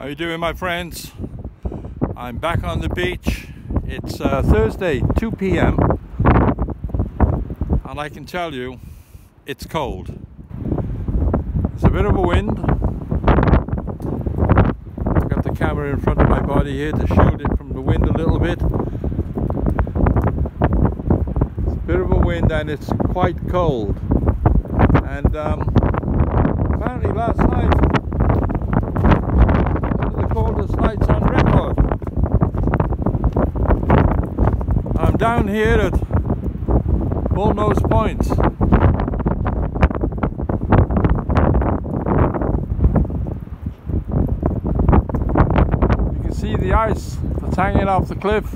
How you doing my friends? I'm back on the beach. It's uh, Thursday 2 p.m. and I can tell you it's cold. There's a bit of a wind. I've got the camera in front of my body here to shield it from the wind a little bit. It's a bit of a wind and it's quite cold. And um, apparently last night coldest nights on record. I'm down here at Bullnose Point. You can see the ice that's hanging off the cliff.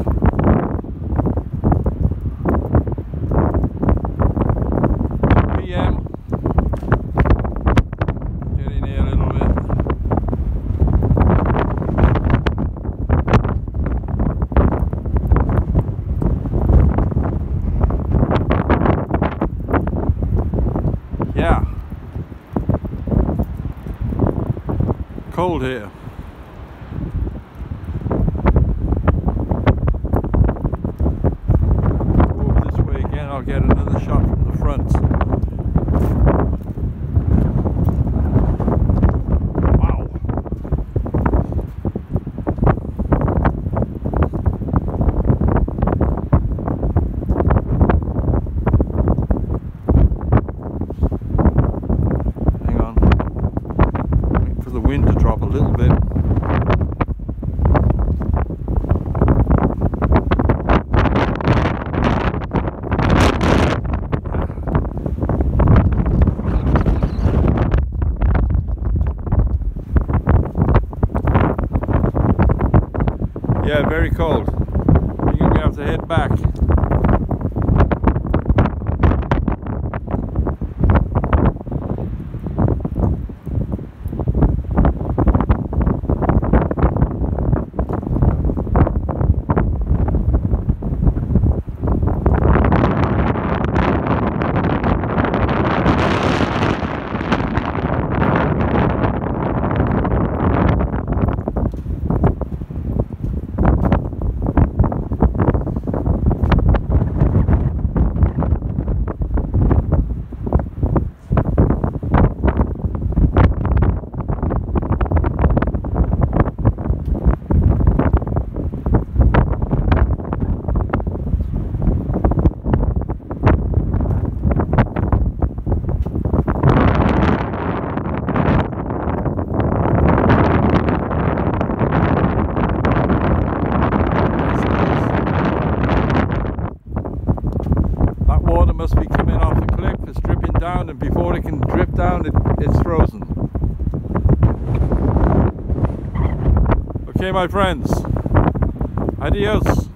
Cold here. this way again, I'll get another shot from the front. Yeah, very cold. You're to have to head back. must be coming off the cliff, it's and before it can drip down it, it's frozen. Okay my friends, adios.